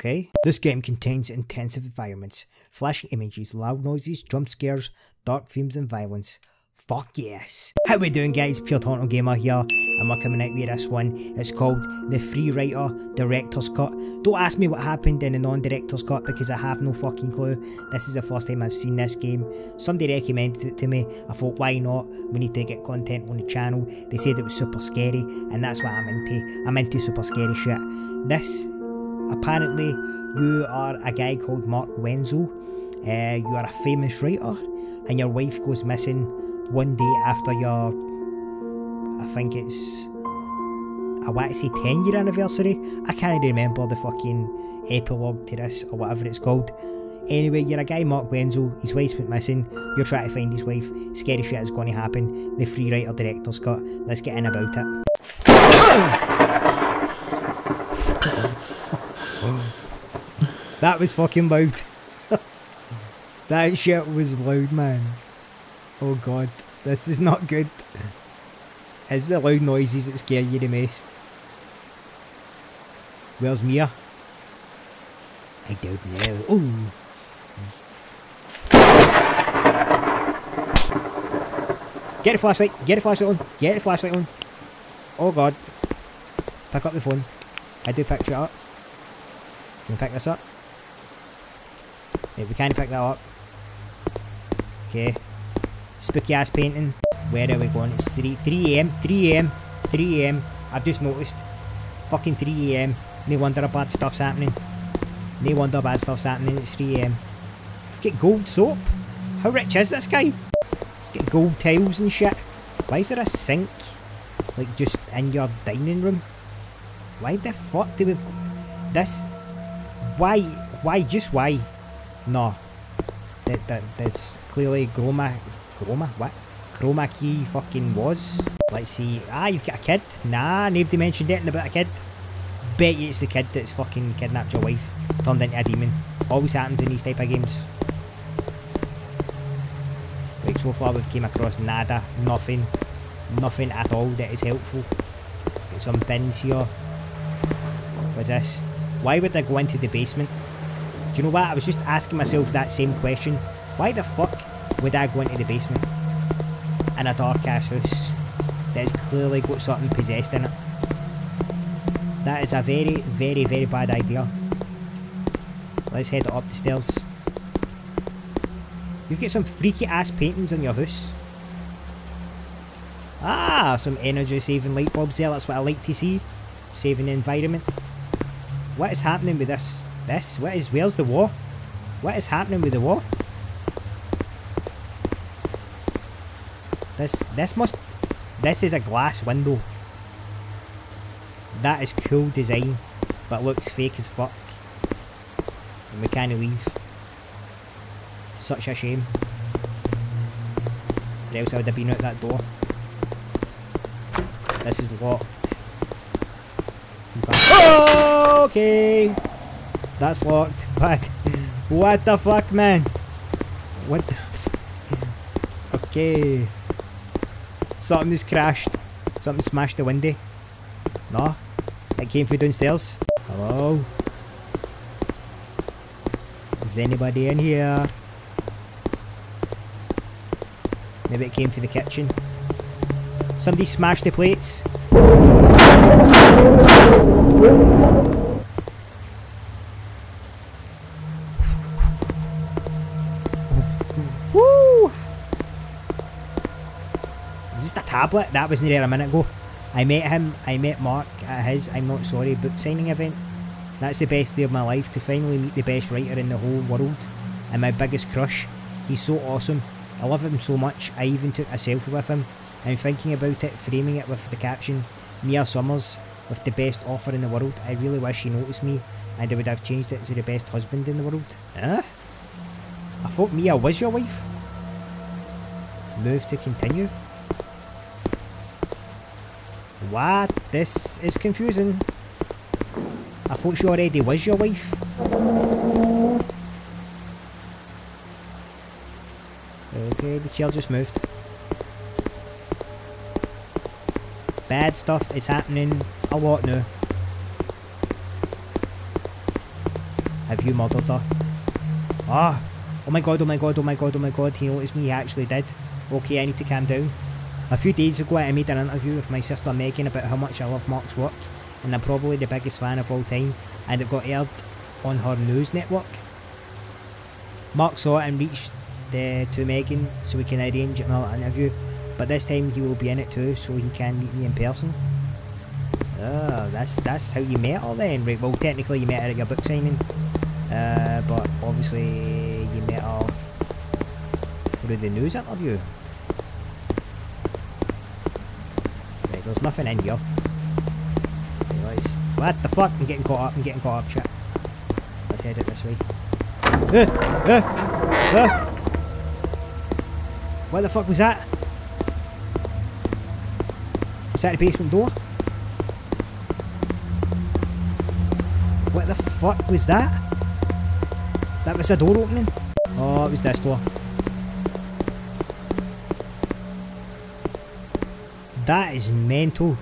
Okay. This game contains intensive environments, flashing images, loud noises, jump scares, dark themes and violence. Fuck yes. How we doing guys, Pure Tonto Gamer here, and we're coming out with this one. It's called The Free Writer Director's Cut. Don't ask me what happened in the non-director's cut because I have no fucking clue. This is the first time I've seen this game. Somebody recommended it to me, I thought why not, we need to get content on the channel. They said it was super scary, and that's what I'm into. I'm into super scary shit. This, apparently, you are a guy called Mark Wenzel. Uh, you are a famous writer, and your wife goes missing one day after your, I think it's, to say 10 year anniversary. I can't even remember the fucking epilogue to this or whatever it's called. Anyway, you're a guy, Mark Wenzel, his wife's went missing, you're trying to find his wife, scary shit is going to happen, the free writer director's cut, let's get in about it. that was fucking loud. that shit was loud, man. Oh god, this is not good. It's the loud noises that scare you the most. Where's Mia? I don't know. Ooh. Get a flashlight, get a flashlight on, get a flashlight on. Oh god. Pick up the phone. I do pick it up. Can we pick this up? We can't pick that up. Okay. Spooky ass painting. Where are we going? It's 3 3 am, 3 am, 3 am. I've just noticed. Fucking 3 am. No wonder bad stuff's happening. No wonder bad stuff's happening. It's 3 am. Let's get gold soap. How rich is this guy? Let's get gold tiles and shit. Why is there a sink? Like just in your dining room? Why the fuck do we... This... Why? Why? Just why? No. That, that, that's clearly Groma... Groma? What? Chroma key fucking was. Let's see. Ah, you've got a kid? Nah, nobody mentioned anything about a kid. Bet you it's the kid that's fucking kidnapped your wife, turned into a demon. Always happens in these type of games. Right, so far we've came across nada, nothing, nothing at all that is helpful. Got some bins here. What's this? Why would I go into the basement? You know what? I was just asking myself that same question. Why the fuck would I go into the basement? In a dark ass house that has clearly got something possessed in it. That is a very, very, very bad idea. Let's head up the stairs. You've got some freaky ass paintings on your house. Ah, some energy saving light bulbs there, that's what I like to see. Saving the environment. What is happening with this? This? What is, where's the war? What is happening with the war? This, this must, this is a glass window. That is cool design, but looks fake as fuck. And we can't leave. Such a shame. Or else I would have been out that door. This is locked. Okay! That's locked, but what the fuck, man? What the? Okay. Something just crashed. Something smashed the window. No? It came through downstairs. Hello? Is anybody in here? Maybe it came through the kitchen. Somebody smashed the plates. Tablet? That wasn't there a minute ago. I met him, I met Mark at his I'm Not Sorry book signing event. That's the best day of my life to finally meet the best writer in the whole world and my biggest crush. He's so awesome. I love him so much, I even took a selfie with him. I'm thinking about it, framing it with the caption, Mia Summers, with the best offer in the world. I really wish he noticed me, and I would have changed it to the best husband in the world. Huh? I thought Mia was your wife. Move to continue. What? This is confusing. I thought she already was your wife. Okay, the chair just moved. Bad stuff is happening a lot now. Have you murdered her? Ah! Oh my god, oh my god, oh my god, oh my god, he noticed me, he actually did. Okay, I need to calm down. A few days ago I made an interview with my sister Megan about how much I love Mark's work, and I'm probably the biggest fan of all time, and it got aired on her news network. Mark saw it and reached uh, to Megan so we can arrange another interview, but this time he will be in it too so he can meet me in person. Oh, that's that's how you met her then. Right, well technically you met her at your book signing, uh, but obviously you met her through the news interview. Right, there's nothing in here. Right, what the fuck? I'm getting caught up, I'm getting caught up, shit. Let's head it this way. Uh, uh, uh. What the fuck was that? Was that the basement door? What the fuck was that? That was a door opening? Oh, it was this door. That is mental.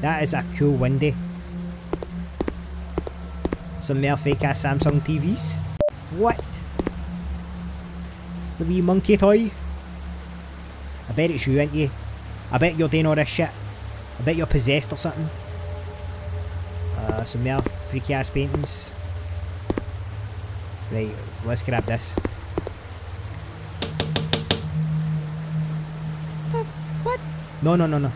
That is a cool windy. Some more fake ass Samsung TVs. What? It's a wee monkey toy. I bet it's you, ain't you? I bet you're doing all this shit. I bet you're possessed or something. Uh, some more freaky ass paintings. Right, let's grab this. what? No, no, no, no.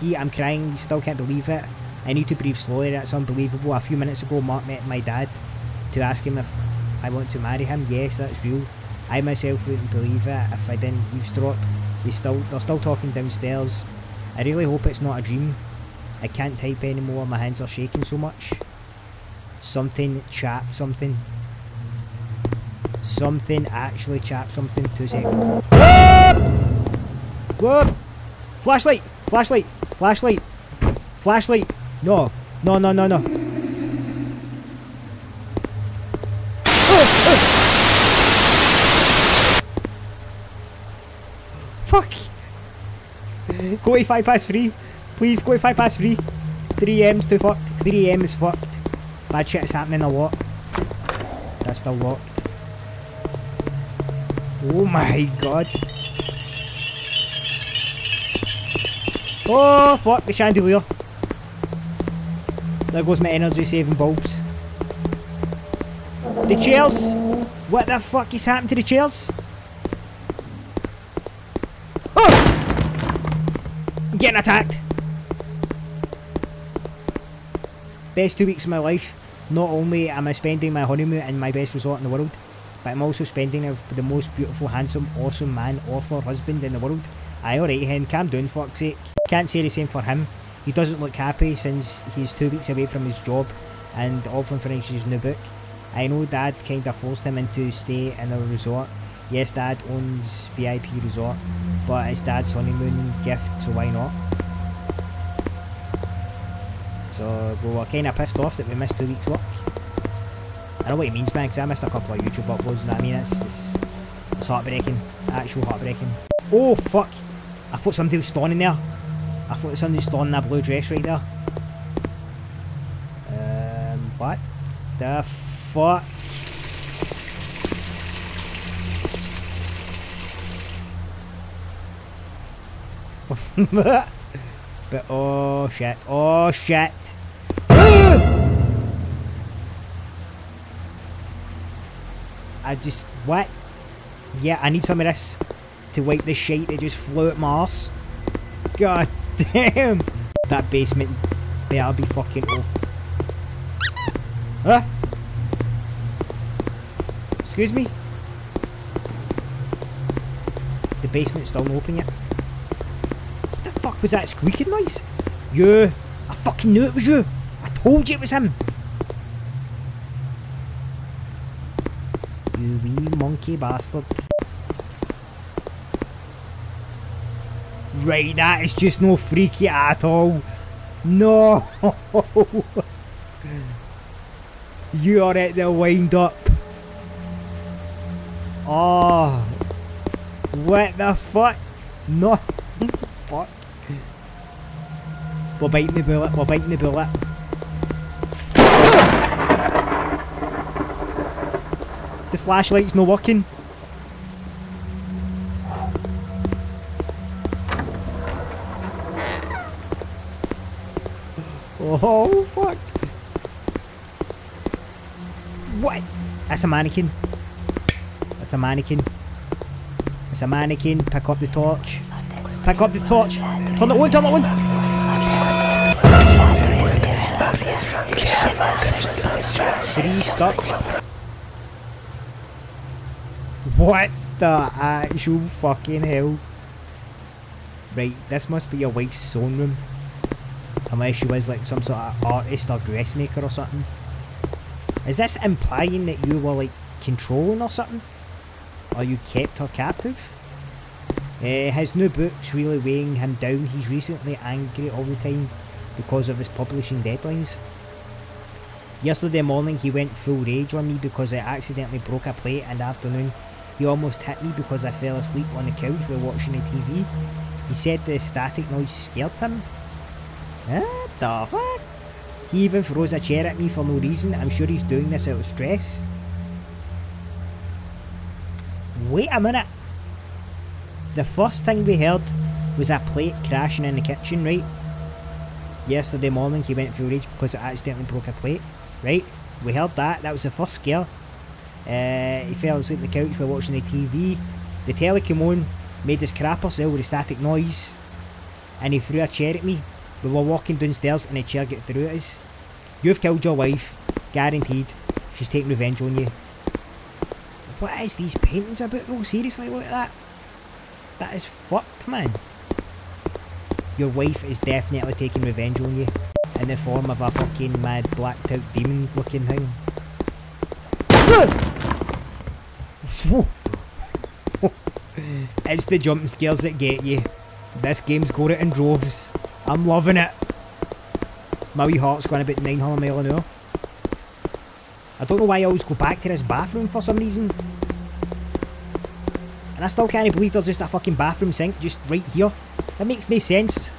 He, I'm crying, you still can't believe it. I need to breathe slowly, that's unbelievable. A few minutes ago, Mark met my dad to ask him if I want to marry him. Yes, that's real. I myself wouldn't believe it if I didn't eavesdrop. They still, they're still talking downstairs. I really hope it's not a dream. I can't type anymore, my hands are shaking so much. Something chap something. Something actually chap something. Two seconds. Whoop! Whoop! Flashlight! Flashlight! Flashlight! Flashlight! No! No, no, no, no! Fuck! Go to 5 past 3. Please go to 5 past 3. 3am's too fucked. 3am is fucked. Bad shit is happening a lot. That's still locked. Oh my god. Oh fuck the chandelier. There goes my energy saving bulbs. The chairs! What the fuck is happening to the chairs? I'm getting attacked! Best two weeks of my life. Not only am I spending my honeymoon in my best resort in the world, but I'm also spending it with the most beautiful, handsome, awesome man, author, husband in the world. Aye, alright hen, calm down fuck's sake. Can't say the same for him. He doesn't look happy since he's two weeks away from his job and often finishes his new book. I know dad kinda forced him into stay in a resort. Yes, dad owns VIP resort, but it's dad's honeymoon gift, so why not? So we were kind of pissed off that we missed two weeks' work. I know what he means, man, because I missed a couple of YouTube uploads, you know what I mean? It's, it's, it's heartbreaking. Actual heartbreaking. Oh, fuck! I thought somebody was standing there. I thought somebody was standing in that blue dress right there. Um, what the fuck? but oh shit, oh shit. I just, what? Yeah, I need some of this to wipe the shite that just flew at Mars. God damn. That basement better be fucking oh. Huh? Excuse me? The basement's still not open yet the fuck was that squeaking noise? You! I fucking knew it was you! I told you it was him! You wee monkey bastard. Right, that is just no freaky at all. No! You're at the wind up. Oh. What the fuck? No. fuck. We're biting the bullet. We're biting the bullet. The flashlight's not working. Oh, fuck. What? That's a mannequin. That's a mannequin. It's a mannequin. Pick up the torch. Pick up the torch. Turn it on, turn it on. Three stuck. What the actual fucking hell? Right, this must be your wife's sewing room. Unless she was like some sort of artist or dressmaker or something. Is this implying that you were like controlling or something? Or you kept her captive? Uh, his new book's really weighing him down. He's recently angry all the time because of his publishing deadlines. Yesterday morning he went full rage on me because I accidentally broke a plate the afternoon. He almost hit me because I fell asleep on the couch while watching the TV. He said the static noise scared him. What the fuck? He even throws a chair at me for no reason. I'm sure he's doing this out of stress. Wait a minute. The first thing we heard was a plate crashing in the kitchen, right? Yesterday morning he went through rage because it accidentally broke a plate right? We heard that, that was the first scare. Uh, he fell asleep on the couch while watching the TV. The telly came on, made this crapper cell with a static noise, and he threw a chair at me. We were walking downstairs and a chair got through at us. You've killed your wife, guaranteed. She's taking revenge on you. What is these paintings about though? Seriously, look at that. That is fucked, man. Your wife is definitely taking revenge on you in the form of a fucking mad blacked out demon looking thing. it's the jump scares that get you. This game's got it in droves. I'm loving it. My heart's going about 900 mile an hour. I don't know why I always go back to this bathroom for some reason. And I still can't believe there's just a fucking bathroom sink just right here. That makes no sense.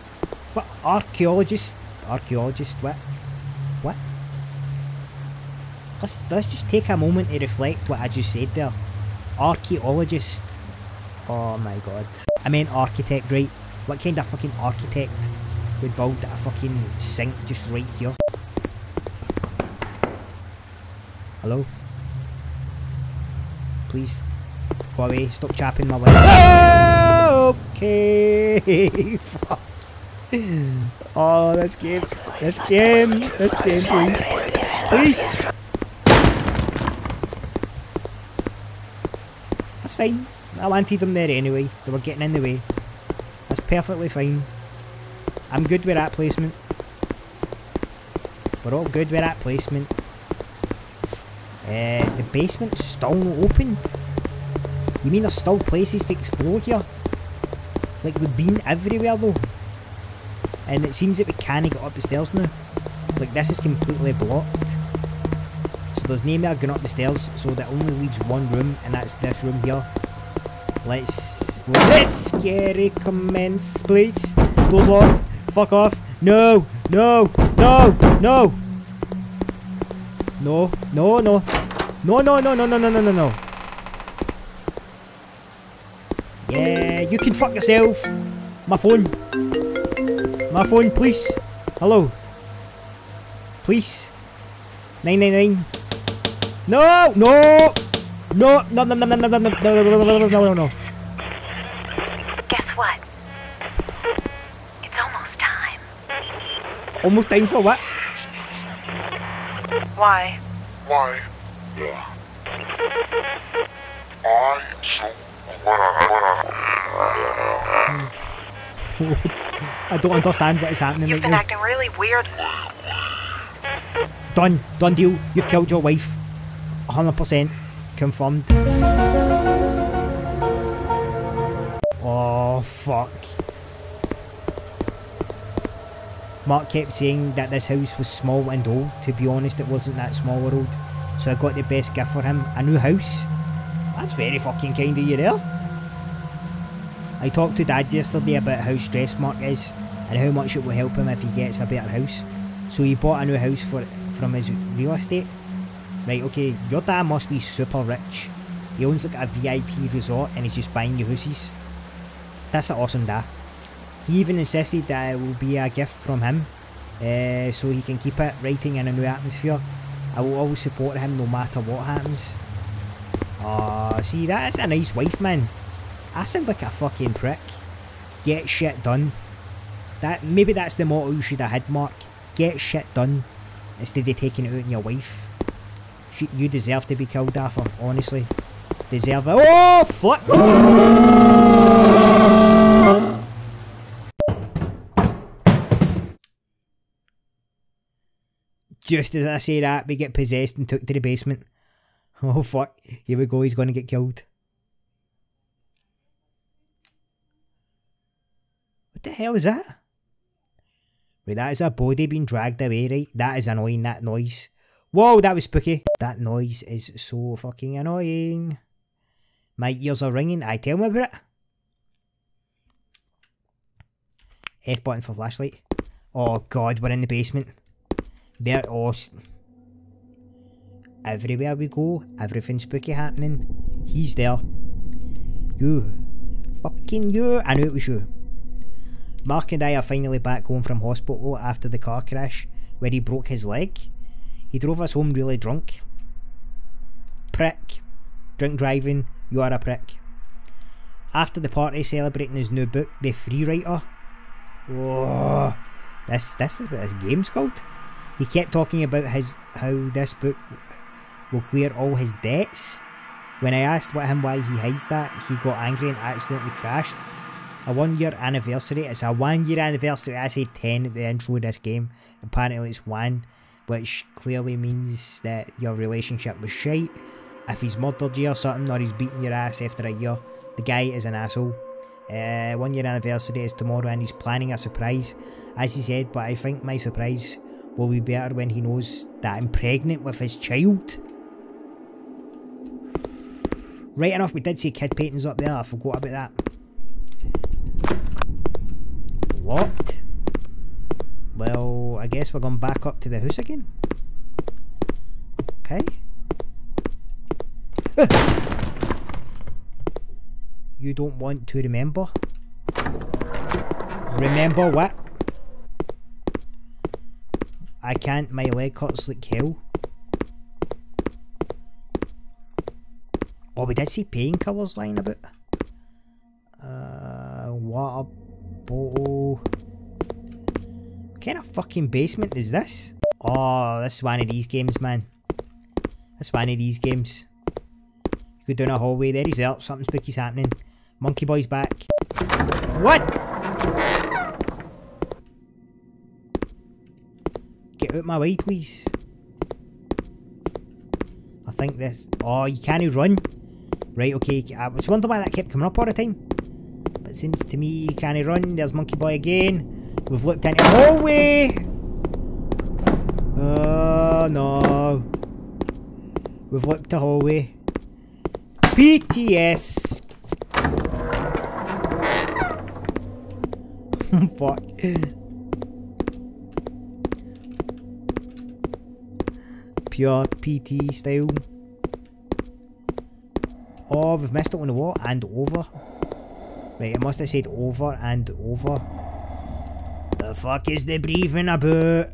What archaeologists archaeologist. What? What? Let's, let's just take a moment to reflect what I just said there. Archaeologist. Oh my god. I meant architect, right? What kind of fucking architect would build a fucking sink just right here? Hello? Please, go away. Stop chapping my window. Okay. Fuck. Oh, this game. This game. This game, please. Please. That's fine. I wanted them there anyway. They were getting in the way. That's perfectly fine. I'm good with that placement. We're all good with that placement. Uh, the basement's still not opened. You mean there's still places to explore here? Like we've been everywhere though. And it seems that we can't get up the stairs now. Like this is completely blocked. So there's no more going up the stairs, so that only leaves one room, and that's this room here. Let's let's scary commence, please. Locked. Fuck off. No, no, no, no. No, no, no. No, no, no, no, no, no, no, no, no. Yeah, you can fuck yourself. My phone. My phone, please. Hello. Please. 999. No! No! No! No, no, no, no, no, no, no, no, no, no, no, Almost time for what? Why? Why? Yeah. I so I don't understand what is happening You've right been now. acting really weird. Done. Done deal. You've killed your wife. 100% confirmed. Oh, fuck. Mark kept saying that this house was small and old. To be honest, it wasn't that small or old. So I got the best gift for him. A new house. That's very fucking kind of you there. I talked to Dad yesterday about how stressed Mark is and how much it will help him if he gets a better house. So he bought a new house for from his real estate. Right, okay, your dad must be super rich. He owns like a VIP resort and he's just buying you hussies. That's an awesome dad. He even insisted that it will be a gift from him, uh, so he can keep it writing in a new atmosphere. I will always support him no matter what happens. Ah, uh, see, that's a nice wife, man. I sound like a fucking prick. Get shit done. That Maybe that's the motto you should have had, Mark. Get shit done, instead of taking it out on your wife. You deserve to be killed, Arthur, honestly. Deserve it. Oh, fuck! Just as I say that, we get possessed and took to the basement. Oh fuck, here we go, he's gonna get killed. What the hell is that? Wait, that is a body being dragged away, right? That is annoying, that noise. Whoa, that was spooky. That noise is so fucking annoying. My ears are ringing. I tell me about it. F button for flashlight. Oh god, we're in the basement. There, oh, everywhere we go, everything spooky happening. He's there. You. Fucking you. I knew it was you. Mark and I are finally back home from hospital after the car crash where he broke his leg. He drove us home really drunk. Prick. Drink driving, you are a prick. After the party celebrating his new book, The Free Writer. Oh, this, this is what this game's called. He kept talking about his how this book will clear all his debts. When I asked him why he hides that, he got angry and accidentally crashed. A one year anniversary. It's a one year anniversary. I say 10 at the intro of this game. Apparently it's one, which clearly means that your relationship was shite. If he's murdered you or something, or he's beating your ass after a year, the guy is an asshole. Uh, one year anniversary is tomorrow and he's planning a surprise, as he said, but I think my surprise will be better when he knows that I'm pregnant with his child. Right enough, we did see kid paintings up there, I forgot about that. Locked? Well, I guess we're going back up to the house again. Okay. you don't want to remember? Remember what? I can't, my leg hurts like hell. Oh, we did see painkillers lying about. Uh, water bottle. What kind of fucking basement is this? Oh, this is one of these games, man. That's one of these games. You go down a hallway, there he's there, something spooky's happening. Monkey Boy's back. What? Out my way, please. I think this... Oh, you can't run. Right, okay. I was wondering why that kept coming up all the time. But it seems to me you can't run. There's Monkey Boy again. We've looked into the hallway. Oh, no. We've looked the hallway. BTS. Fuck. Pure PT style. Oh, we've missed it on the wall And over. Right, it must have said over and over. The fuck is the breathing about?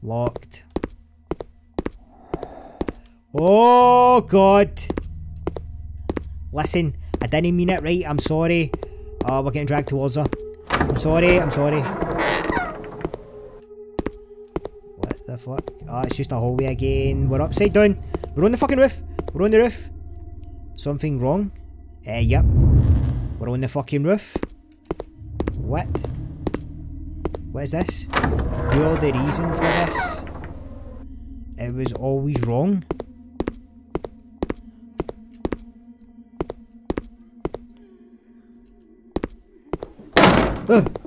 Locked. Oh, God. Listen, I didn't mean it right. I'm sorry. Oh, we're getting dragged towards her. I'm sorry, I'm sorry. Fuck? Ah, it's just a hallway again. We're upside down. We're on the fucking roof. We're on the roof. Something wrong? Eh, uh, yep. We're on the fucking roof. What? What is this? You're the reason for this. It was always wrong. Ugh.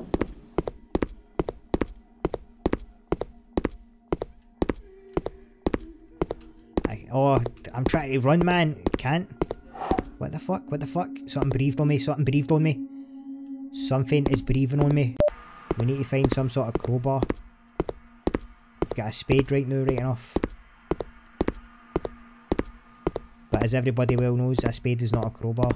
Oh, I'm trying to run, man. Can't. What the fuck? What the fuck? Something breathed on me. Something breathed on me. Something is breathing on me. We need to find some sort of crowbar. I've got a spade right now, right enough. But as everybody well knows, a spade is not a crowbar.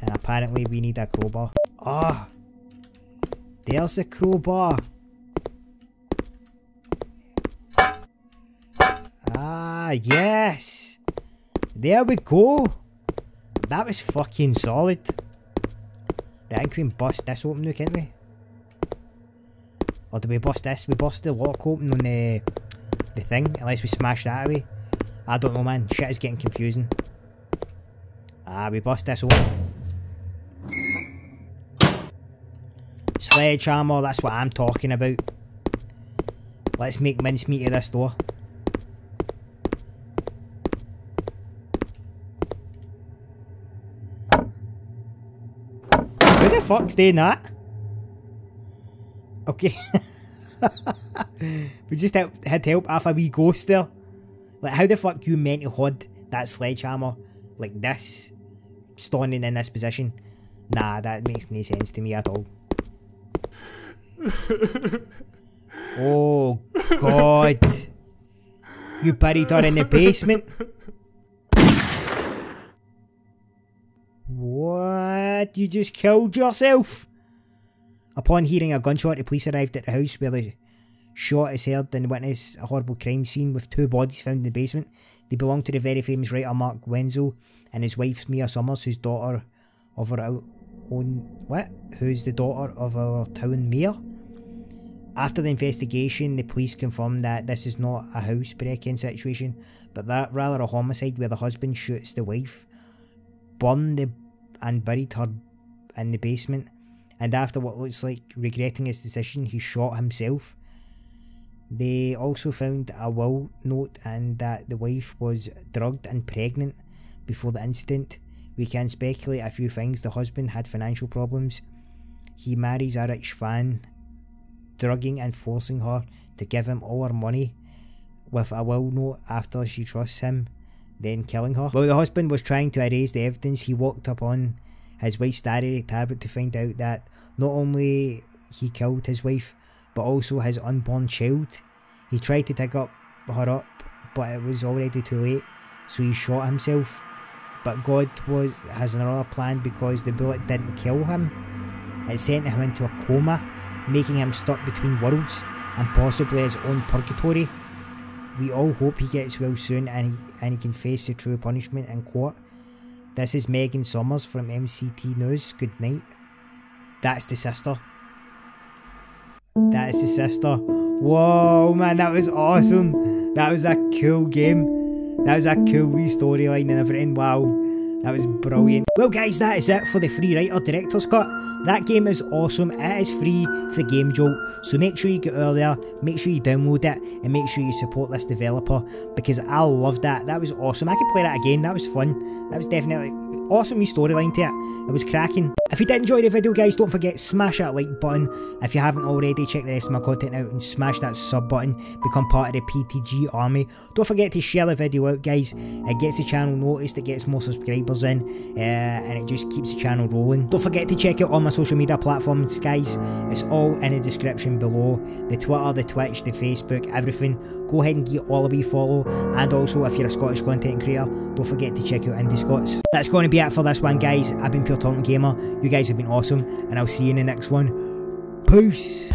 And apparently we need a crowbar. Ah! there's the crowbar. Yes! There we go! That was fucking solid. Right, I think we can bust this open now, can't we? Or do we bust this? We bust the lock open on the, the thing, unless we smash that away. I don't know man, shit is getting confusing. Ah, we bust this open. Sledgehammer, that's what I'm talking about. Let's make mincemeat of this door. Fuck's doing that? Okay. we just had, had to help off a wee ghost there. Like, how the fuck you meant to hold that sledgehammer like this, standing in this position? Nah, that makes no sense to me at all. oh, God. You buried her in the basement? What? You just killed yourself? Upon hearing a gunshot, the police arrived at the house where the shot is heard and witness a horrible crime scene with two bodies found in the basement. They belong to the very famous writer Mark Wenzel and his wife Mia Summers, whose daughter of our own what? Who's the daughter of our town mayor? After the investigation, the police confirmed that this is not a house situation, but that rather a homicide where the husband shoots the wife, burned the, and buried her in the basement, and after what looks like regretting his decision, he shot himself. They also found a will note and that the wife was drugged and pregnant before the incident. We can speculate a few things. The husband had financial problems. He marries a rich fan, drugging and forcing her to give him all her money with a will note after she trusts him, then killing her. While the husband was trying to erase the evidence, he walked upon his wife's diary tablet to find out that not only he killed his wife, but also his unborn child. He tried to dig up her up, but it was already too late, so he shot himself. But God was has another plan because the bullet didn't kill him. It sent him into a coma, making him stuck between worlds and possibly his own purgatory. We all hope he gets well soon and he, and he can face the true punishment in court. This is Megan Summers from MCT News. Good night. That's the sister. That is the sister. Whoa, man, that was awesome. That was a cool game. That was a cool wee storyline and everything. Wow. That was brilliant. Well guys, that is it for the free writer director's cut. That game is awesome. It is free for Game Jolt. So make sure you get over there, make sure you download it, and make sure you support this developer because I love that. That was awesome. I could play that again. That was fun. That was definitely awesome storyline to it. It was cracking. If you did enjoy the video guys, don't forget smash that like button. If you haven't already, check the rest of my content out and smash that sub button. Become part of the PTG army. Don't forget to share the video out guys. It gets the channel noticed, it gets more subscribers in, uh, and it just keeps the channel rolling. Don't forget to check out all my social media platforms guys. It's all in the description below. The Twitter, the Twitch, the Facebook, everything. Go ahead and give all of you follow. And also if you're a Scottish content creator, don't forget to check out IndiScots. That's going to be it for this one guys. I've been Pure Tonto Gamer. You guys have been awesome, and I'll see you in the next one. Peace!